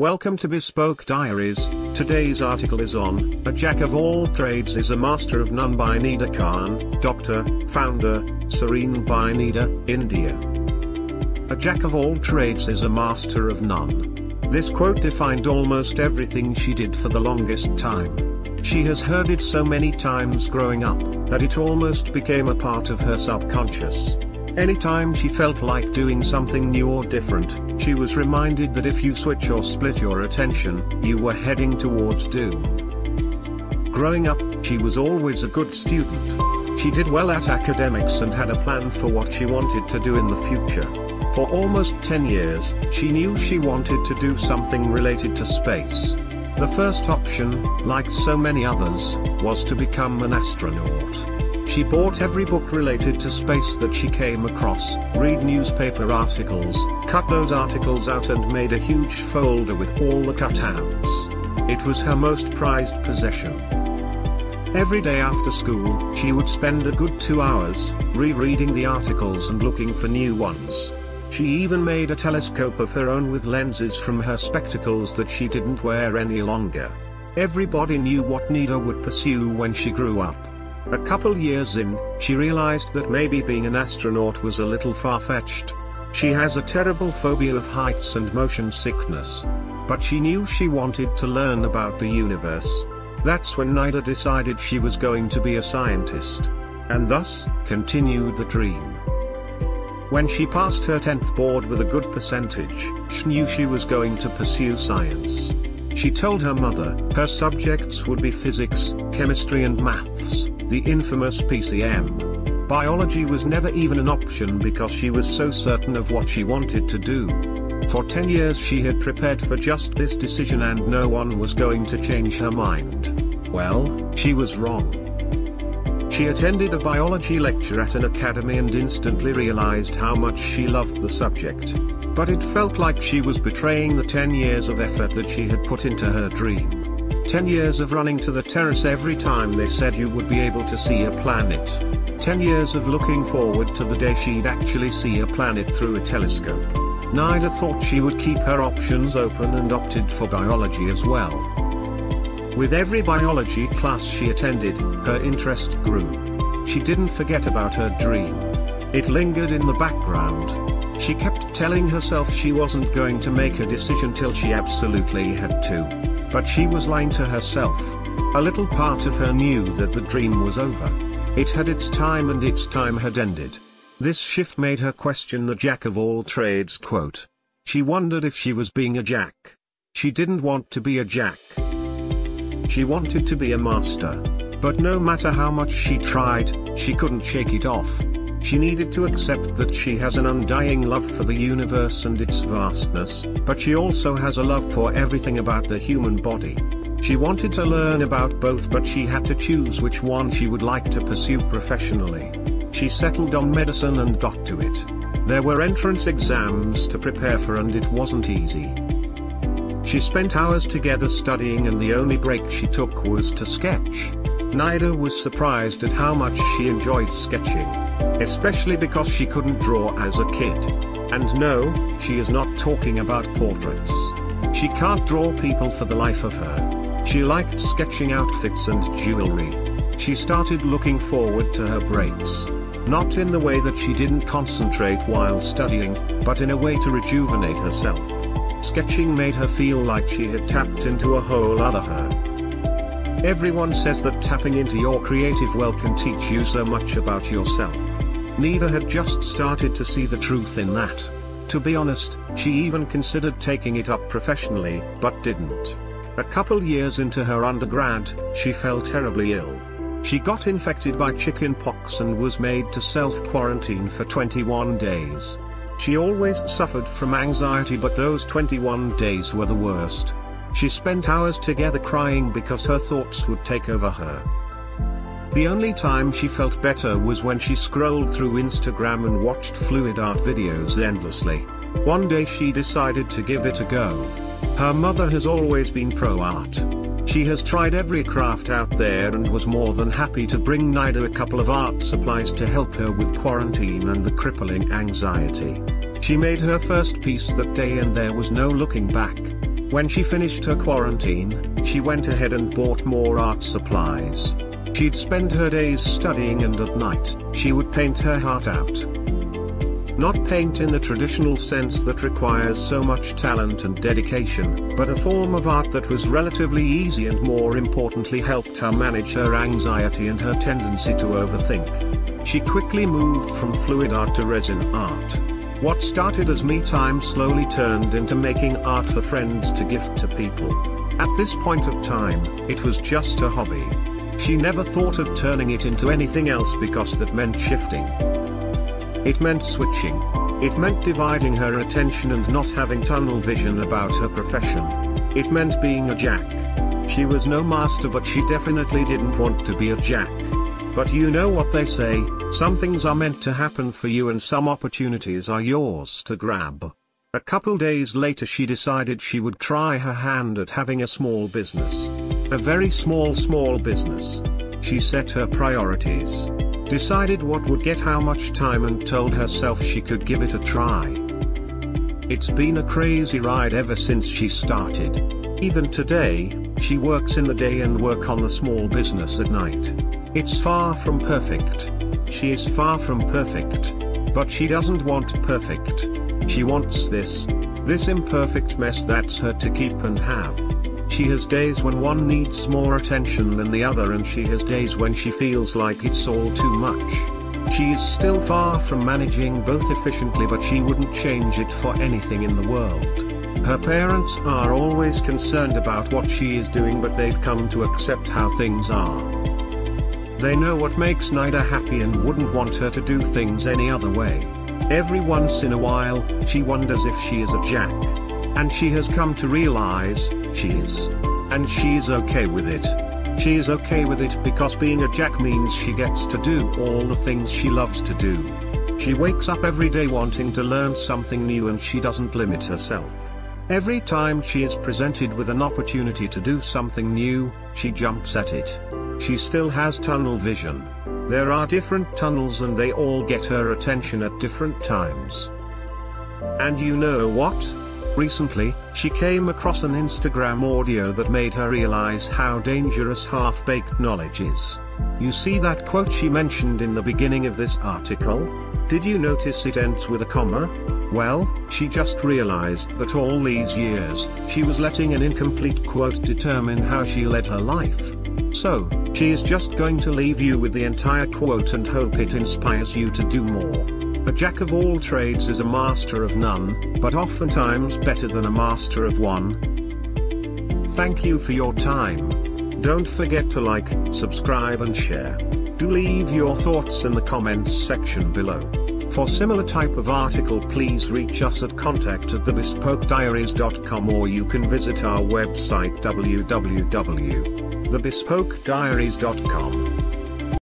Welcome to Bespoke Diaries. Today's article is on A Jack of All Trades is a Master of None by Nida Khan, Doctor, Founder, Serene by Nida, India. A Jack of all trades is a master of none. This quote defined almost everything she did for the longest time. She has heard it so many times growing up, that it almost became a part of her subconscious. Anytime she felt like doing something new or different, she was reminded that if you switch or split your attention, you were heading towards doom. Growing up, she was always a good student. She did well at academics and had a plan for what she wanted to do in the future. For almost 10 years, she knew she wanted to do something related to space. The first option, like so many others, was to become an astronaut. She bought every book related to space that she came across, read newspaper articles, cut those articles out and made a huge folder with all the cutouts. It was her most prized possession. Every day after school, she would spend a good two hours, rereading the articles and looking for new ones. She even made a telescope of her own with lenses from her spectacles that she didn't wear any longer. Everybody knew what Nida would pursue when she grew up. A couple years in, she realized that maybe being an astronaut was a little far-fetched. She has a terrible phobia of heights and motion sickness. But she knew she wanted to learn about the universe. That's when Nida decided she was going to be a scientist. And thus, continued the dream. When she passed her 10th board with a good percentage, she knew she was going to pursue science. She told her mother, her subjects would be physics, chemistry and maths the infamous PCM. Biology was never even an option because she was so certain of what she wanted to do. For 10 years she had prepared for just this decision and no one was going to change her mind. Well, she was wrong. She attended a biology lecture at an academy and instantly realized how much she loved the subject. But it felt like she was betraying the 10 years of effort that she had put into her dream. 10 years of running to the terrace every time they said you would be able to see a planet. 10 years of looking forward to the day she'd actually see a planet through a telescope. Nida thought she would keep her options open and opted for biology as well. With every biology class she attended, her interest grew. She didn't forget about her dream. It lingered in the background. She kept telling herself she wasn't going to make a decision till she absolutely had to. But she was lying to herself. A little part of her knew that the dream was over. It had its time and its time had ended. This shift made her question the jack of all trades quote. She wondered if she was being a jack. She didn't want to be a jack. She wanted to be a master. But no matter how much she tried, she couldn't shake it off. She needed to accept that she has an undying love for the universe and its vastness, but she also has a love for everything about the human body. She wanted to learn about both but she had to choose which one she would like to pursue professionally. She settled on medicine and got to it. There were entrance exams to prepare for and it wasn't easy. She spent hours together studying and the only break she took was to sketch. Nida was surprised at how much she enjoyed sketching. Especially because she couldn't draw as a kid. And no, she is not talking about portraits. She can't draw people for the life of her. She liked sketching outfits and jewelry. She started looking forward to her breaks. Not in the way that she didn't concentrate while studying, but in a way to rejuvenate herself. Sketching made her feel like she had tapped into a whole other her. Everyone says that tapping into your creative well can teach you so much about yourself. Nida had just started to see the truth in that. To be honest, she even considered taking it up professionally, but didn't. A couple years into her undergrad, she fell terribly ill. She got infected by chickenpox and was made to self-quarantine for 21 days. She always suffered from anxiety but those 21 days were the worst. She spent hours together crying because her thoughts would take over her. The only time she felt better was when she scrolled through Instagram and watched fluid art videos endlessly. One day she decided to give it a go. Her mother has always been pro-art. She has tried every craft out there and was more than happy to bring Nida a couple of art supplies to help her with quarantine and the crippling anxiety. She made her first piece that day and there was no looking back. When she finished her quarantine, she went ahead and bought more art supplies. She'd spend her days studying and at night, she would paint her heart out. Not paint in the traditional sense that requires so much talent and dedication, but a form of art that was relatively easy and more importantly helped her manage her anxiety and her tendency to overthink. She quickly moved from fluid art to resin art. What started as me time slowly turned into making art for friends to gift to people. At this point of time, it was just a hobby. She never thought of turning it into anything else because that meant shifting. It meant switching. It meant dividing her attention and not having tunnel vision about her profession. It meant being a jack. She was no master but she definitely didn't want to be a jack. But you know what they say, some things are meant to happen for you and some opportunities are yours to grab. A couple days later she decided she would try her hand at having a small business. A very small small business. She set her priorities decided what would get how much time and told herself she could give it a try. It's been a crazy ride ever since she started. Even today, she works in the day and work on the small business at night. It's far from perfect. She is far from perfect. But she doesn't want perfect. She wants this. This imperfect mess that's her to keep and have. She has days when one needs more attention than the other and she has days when she feels like it's all too much. She is still far from managing both efficiently but she wouldn't change it for anything in the world. Her parents are always concerned about what she is doing but they've come to accept how things are. They know what makes Nida happy and wouldn't want her to do things any other way. Every once in a while, she wonders if she is a jack. And she has come to realize, she is. And she is okay with it. She is okay with it because being a Jack means she gets to do all the things she loves to do. She wakes up every day wanting to learn something new and she doesn't limit herself. Every time she is presented with an opportunity to do something new, she jumps at it. She still has tunnel vision. There are different tunnels and they all get her attention at different times. And you know what? Recently, she came across an Instagram audio that made her realize how dangerous half-baked knowledge is. You see that quote she mentioned in the beginning of this article? Did you notice it ends with a comma? Well, she just realized that all these years, she was letting an incomplete quote determine how she led her life. So, she is just going to leave you with the entire quote and hope it inspires you to do more. A jack of all trades is a master of none, but oftentimes better than a master of one. Thank you for your time. Don't forget to like, subscribe and share. Do leave your thoughts in the comments section below. For similar type of article please reach us at contact at thebespokediaries.com or you can visit our website www.thebespokediaries.com.